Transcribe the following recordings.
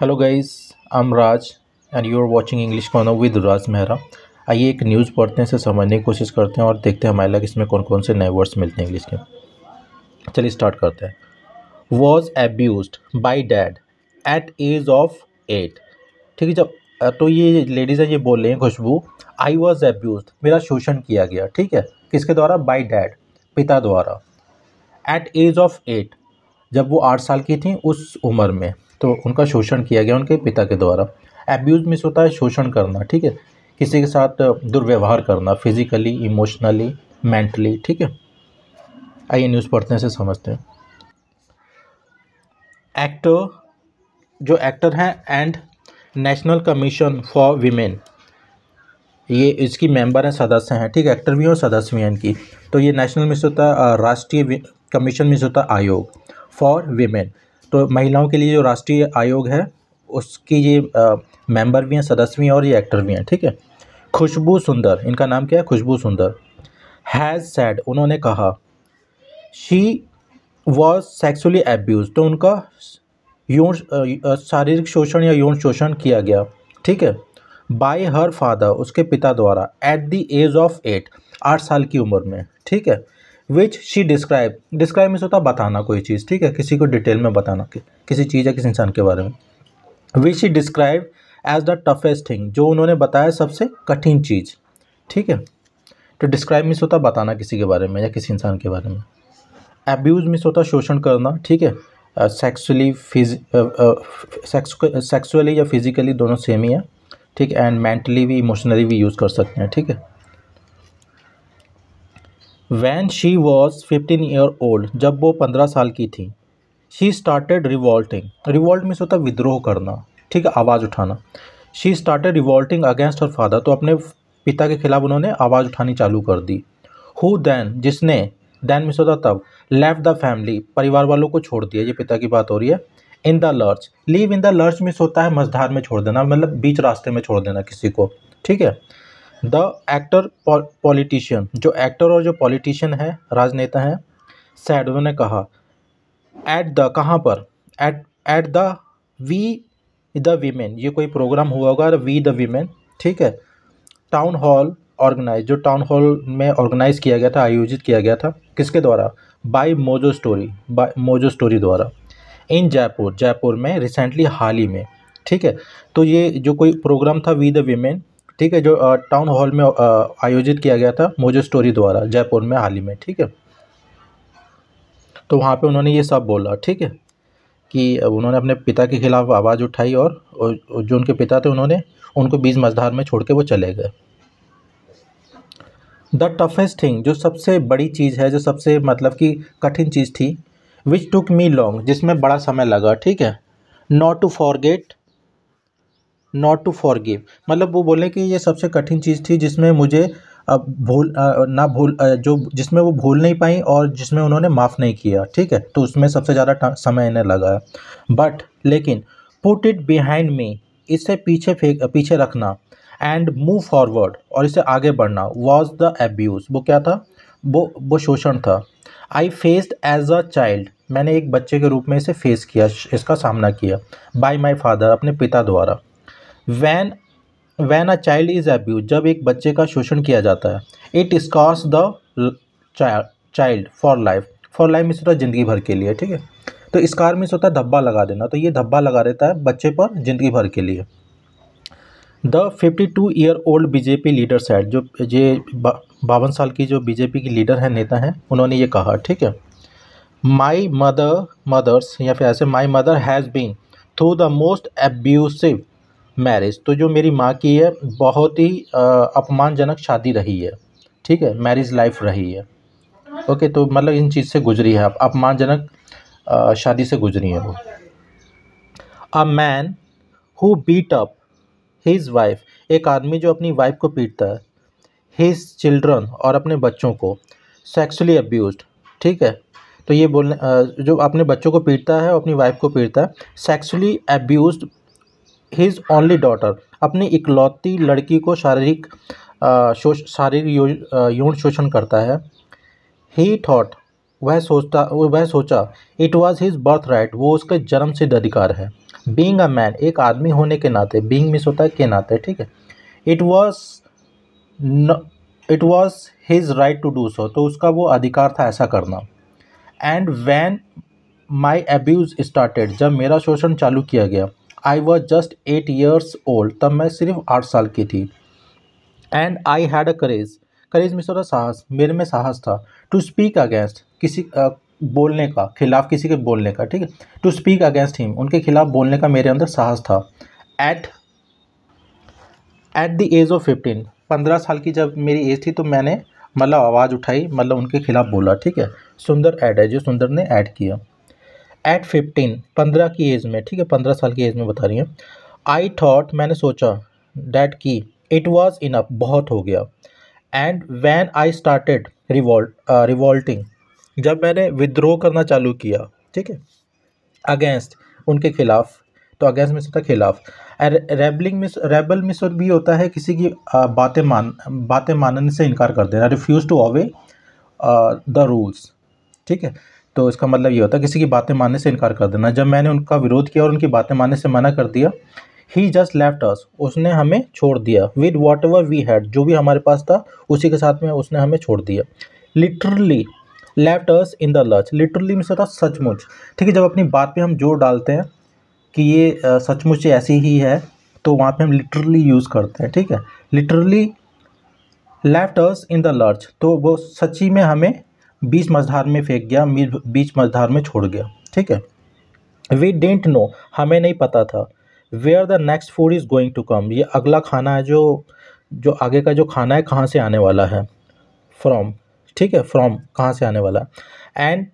Hello guys I am Raj and you are watching English corner with Raj Mehra आइए एक news पढ़ते हैं, इसे समझने की कोशिश करते हैं और देखते हैं हमारे लग इसमें कौन कौन से नए वर्ड्स मिलते हैं इंग्लिश के। चलिए स्टार्ट करते हैं। Was abuse by dad at age of eight ठीक है, जब तो ये लेडीज़ हैं, ये बोल रही हैं खुशबू आई वॉज़ एब्यूज मेरा शोषण किया गया, ठीक है? किसके द्वारा? बाई डैड पिता द्वारा। एट एज ऑफ़ एट जब वो आठ साल की थी, उस उम्र में। तो उनका शोषण किया गया उनके पिता के द्वारा। एब्यूज़ मिस होता है शोषण करना, ठीक है? किसी के साथ दुर्व्यवहार करना फिजिकली इमोशनली मेंटली ठीक है? आइए न्यूज़ पढ़ते हैं से समझते हैं। एक्टर जो एक्टर हैं and national commission for women ये इसकी मेंबर हैं, सदस्य हैं, ठीक है? एक्टर भी हैं और सदस्य भी हैं इनकी। तो ये नेशनल मिस होता है, राष्ट्रीय कमीशन मिस होता है, आयोग फॉर वीमेन तो महिलाओं के लिए जो राष्ट्रीय आयोग है, उसकी ये मेंबर भी हैं, सदस्य भी हैं और ये एक्टर भी हैं, ठीक है? खुशबू सुंदर, इनका नाम क्या है? खुशबू सुंदर। हैज़ सैड, उन्होंने कहा शी वॉज़ सेक्सुअली एब्यूज तो उनका यौन शारीरिक शोषण या यौन शोषण किया गया, ठीक है? बाय हर फादर उसके पिता द्वारा at the age of eight आठ साल की उम्र में, ठीक है? Which she describe describe means होता बताना कोई चीज़ ठीक है? किसी को डिटेल में बताना कि, किसी चीज़ या किसी इंसान के बारे में। Which she describe as the toughest thing जो उन्होंने बताया सबसे कठिन चीज़ ठीक है? तो डिस्क्राइब मिस होता बताना किसी के बारे में या किसी इंसान के बारे में। एब्यूज़ मिस होता शोषण करना ठीक है? सेक्सुअली फिज सेक्सुअली या फिजिकली दोनों सेम ही है ठीक है? एंड मेंटली भी इमोशनली भी यूज़ कर सकते हैं ठीक है? When she was fifteen year old जब वो पंद्रह साल की थी she started revolting revolt means होता विद्रोह करना, ठीक है, आवाज़ उठाना। She started revolting against her father तो अपने पिता के खिलाफ उन्होंने आवाज़ उठानी चालू कर दी। हु दैन जिसने दैन मीन्स होता तब लेफ़्ट द फैमिली परिवार वालों को छोड़ दिया, ये पिता की बात हो रही है। In the lurch leave in the lurch means होता है मझधार में छोड़ देना मतलब बीच रास्ते में छोड़ देना किसी को, ठीक है। The actor politician. जो एक्टर और जो पॉलिटिशियन है, राजनेता हैं सैड उन्होंने कहा एट द कहाँ पर? At at the we the women ये कोई प्रोग्राम हुआ होगा वी द वीमेन ठीक है? टाउन हॉल ऑर्गेनाइज जो टाउन हॉल में ऑर्गेनाइज किया गया था, आयोजित किया गया था, किसके द्वारा? By Mojo Story by Mojo Story द्वारा। इन जयपुर जयपुर में रिसेंटली हाल ही में, ठीक है? तो ये जो कोई प्रोग्राम था वी द वीमेन ठीक है, जो टाउन हॉल में आयोजित किया गया था मोजो स्टोरी द्वारा, जयपुर में हाल ही में, ठीक है? तो वहाँ पे उन्होंने ये सब बोला, ठीक है, कि उन्होंने अपने पिता के खिलाफ आवाज़ उठाई और जो उनके पिता थे उन्होंने उनको बीज मझधार में छोड़ के वो चले गए। द टफेस्ट थिंग जो सबसे बड़ी चीज़ है, जो सबसे मतलब कि कठिन चीज़ थी विच टुक मी लॉन्ग जिसमें बड़ा समय लगा, ठीक है? Not to forget not to forgive मतलब वो बोले कि ये सबसे कठिन चीज़ थी जिसमें मुझे अब भूल ना भूल जो, जिसमें वो भूल नहीं पाई और जिसमें उन्होंने माफ़ नहीं किया, ठीक है? तो उसमें सबसे ज़्यादा समय इन्हें लगा। बट लेकिन पुट इट बिहाइंड मी इसे पीछे फेंक, पीछे रखना एंड मूव फॉरवर्ड और इसे आगे बढ़ना वॉज़ द एब्यूज़ वो क्या था? वो वो शोषण था। I faced as a child मैंने एक बच्चे के रूप में इसे फेस किया इसका सामना किया बाय माई फादर अपने पिता द्वारा। When when a child is abuse जब एक बच्चे का शोषण किया जाता है it scars the child for life for life means होता है ज़िंदगी भर के लिए, ठीक है? तो स्कार मीन्स होता है धब्बा लगा देना। तो ये धब्बा लगा देता है बच्चे पर ज़िंदगी भर के लिए। The fifty two year old BJP leader said जो, ये बावन साल की जो बीजेपी की लीडर है, नेता हैं, उन्होंने ये कहा, ठीक है? माई मदर मदर्स या फिर ऐसे my mother has been through the most abusive marriage तो जो मेरी माँ की है, बहुत ही अपमानजनक शादी रही है। ठीक है? मैरिज लाइफ रही है। ओके तो मतलब इन चीज़ से गुजरी है। अपमानजनक शादी से गुजरी है वो। A man who beat up his wife एक आदमी जो अपनी वाइफ को पीटता है हिज चिल्ड्रन और अपने बच्चों को सेक्सुअली अब्यूज ठीक है? तो ये बोलने जो अपने बच्चों को पीटता है और अपनी वाइफ को पीटता है sexually abuse his only daughter अपनी इकलौती लड़की को शारीरिक शारीरिक यौन शोषण करता है। ही थॉट वह सोचता, वह सोचा it was his birth right वो उसके जन्म सिद्ध अधिकार है। बींग अ मैन एक आदमी होने के नाते बींग मिस होता है के नाते, ठीक है? It was it was his right to do so तो उसका वो अधिकार था ऐसा करना। And when my abuse started जब मेरा शोषण चालू किया गया I was just eight years old तब मैं सिर्फ़ आठ साल की थी। And I had a courage courage means होता साहस। मेरे में साहस था। टू स्पीक अगेंस्ट किसी uh, बोलने का खिलाफ किसी के बोलने का ठीक है? टू स्पीक अगेंस्ट हिम उनके खिलाफ बोलने का मेरे अंदर साहस था। At at the age of fifteen पंद्रह साल की जब मेरी एज थी तो मैंने मतलब आवाज़ उठाई मतलब उनके खिलाफ बोला ठीक है? सुंदर ऐड है जो सुंदर ने ऐड किया। एट फिफ्टीन पंद्रह की एज में, ठीक है, पंद्रह साल की एज में बता रही हैं। आई थॉट मैंने सोचा डैट की इट वॉज़ इनफ बहुत हो गया। And when I started revolt revolting जब मैंने विद्रोह करना चालू किया, ठीक है अगेंस्ट उनके खिलाफ तो अगेंस्ट मिस होता खिलाफ। And rebelling means rebel means भी होता है, किसी की बातें मान, बातें मानने से इनकार कर देना refuse to obey the rules ठीक है। तो इसका मतलब ये होता है, किसी की बातें मानने से इनकार कर देना। जब मैंने उनका विरोध किया और उनकी बातें मानने से मना कर दिया ही जस्ट लेफ़्ट अस उसने हमें छोड़ दिया। With whatever we had जो भी हमारे पास था, उसी के साथ में उसने हमें छोड़ दिया। Literally left us in the lurch literally में होता सचमुच। ठीक है, जब अपनी बात पे हम ज़ोर डालते हैं कि ये सचमुच ऐसी ही है तो वहाँ पे हम लिटरली यूज़ करते हैं। ठीक है? Literally left us in the lurch तो वो सच्ची में हमें बीच मझधार में फेंक गया बीच मझधार में छोड़ गया। ठीक है? वी डेंट नो हमें नहीं पता था। Where the next food is going to come ये अगला खाना है जो जो आगे का जो खाना है कहाँ से आने वाला है? फ्रॉम ठीक है? फ्रॉम कहाँ से आने वाला and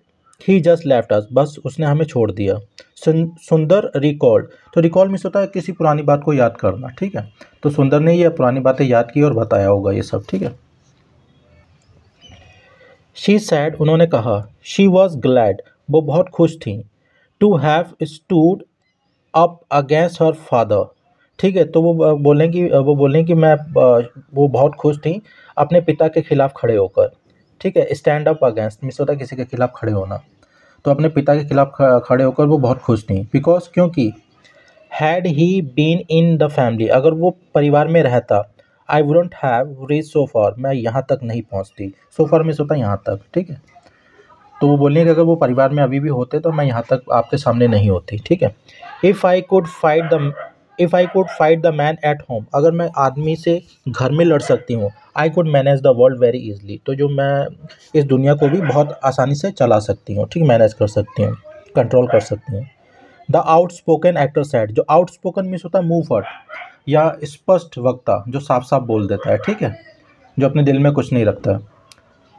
he just left us बस उसने हमें छोड़ दिया। सुन, सुंदर रिकॉर्ड तो रिकॉल मिस होता है किसी पुरानी बात को याद करना ठीक है? तो सुंदर ने ये पुरानी बातें याद की और बताया होगा ये सब ठीक है? शी सैड उन्होंने कहा शी वॉज़ ग्लैड वो बहुत खुश थी। To have stood up against her father ठीक है तो वो बोलें कि, वो बोलें कि मैं वो बहुत खुश थी, अपने पिता के खिलाफ खड़े होकर। ठीक है स्टैंड अप अगेंस्ट मिस होता किसी के खिलाफ खड़े होना। तो अपने पिता के खिलाफ खड़े होकर वो बहुत खुश थी। बिकॉज़ क्योंकि had he been in the family अगर वो परिवार में रहता I wouldn't have reach so far मैं यहाँ तक नहीं पहुँचती। सो फार मिस होता है यहाँ तक, ठीक है? तो वो बोलने कि अगर वो परिवार में अभी भी होते तो मैं यहाँ तक आपके सामने नहीं होती, ठीक है? If I could fight the if I could fight the man at home अगर मैं आदमी से घर में लड़ सकती हूँ I could manage the world very easily तो जो मैं इस दुनिया को भी बहुत आसानी से चला सकती हूँ, ठीक मैनेज कर सकती हूँ कंट्रोल कर सकती हूँ। The outspoken actor said जो आउट स्पोकन मीन्स होता है मूव फट या स्पष्ट वक्ता जो साफ़ साफ़ बोल देता है, ठीक है? जो अपने दिल में कुछ नहीं रखता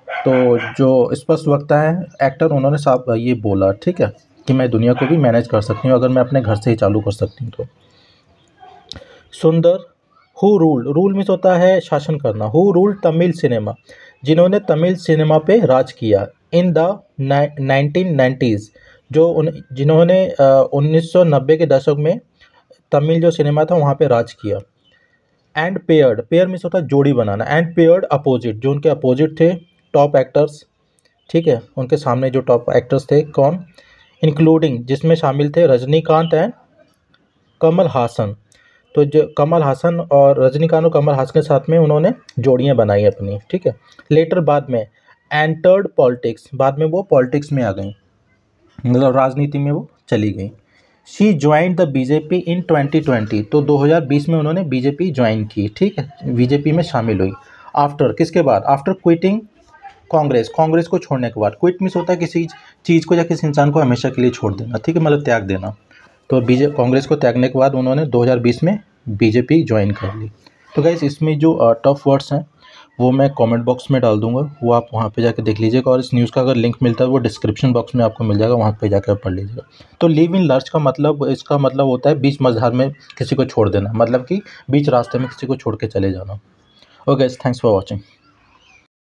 तो जो स्पष्ट वक्ता है, एक्टर, उन्होंने साफ़ ये बोला, ठीक है, कि मैं दुनिया को भी मैनेज कर सकती हूँ, अगर मैं अपने घर से ही चालू कर सकती हूँ तो। सुंदर हु रूल रूल मीन्स होता है शासन करना। Who rule Tamil cinema. जिन्होंने तमिल सिनेमा पे राज किया इन द नाइनटीन नाइन्टीज़ जो उन, जिन्होंने उन्नीस सौ नब्बे के दशक में तमिल जो सिनेमा था, वहाँ पे राज किया। एंड पेयर्ड, पेयर मीन्स होता है जोड़ी बनाना। एंड पेयर्ड अपोजिट, जो उनके अपोजिट थे, टॉप एक्टर्स, ठीक है, उनके सामने जो टॉप एक्टर्स थे, कौन? इंक्लूडिंग, जिसमें शामिल थे रजनीकांत एंड कमल हासन। तो जो कमल हासन और रजनीकांत और कमल हासन के साथ में उन्होंने जोड़ियाँ बनाई अपनी, ठीक है। लेटर बाद में, एंटर्ड पॉलिटिक्स, बाद में वो पॉलिटिक्स में आ गई। मतलब राजनीति में वो चली गई। She join the BJP in 2020 तो 2020 में उन्होंने बीजेपी ज्वाइन की, ठीक है? बीजेपी में शामिल हुई। आफ्टर किसके बाद? आफ्टर क्विटिंग कांग्रेस कांग्रेस को छोड़ने के बाद। क्विट मिस होता है किसी चीज़ को या किसी इंसान को हमेशा के लिए छोड़ देना, ठीक है? मतलब त्याग देना। तो बीजे कांग्रेस को त्यागने के बाद उन्होंने 2020 में बीजेपी ज्वाइन कर ली। तो गैस इसमें जो टफ वर्ड्स हैं वो मैं कमेंट बॉक्स में डाल दूँगा, वो आप वहाँ पे जाकर देख लीजिएगा और इस न्यूज़ का अगर लिंक मिलता है, वो डिस्क्रिप्शन बॉक्स में आपको मिल जाएगा, वहाँ पे जाकर पढ़ लीजिएगा। तो लिव इन लार्ज का मतलब इसका मतलब होता है बीच मझधार में किसी को छोड़ देना मतलब कि बीच रास्ते में किसी को छोड़ के चले जाना। Okay thanks for watching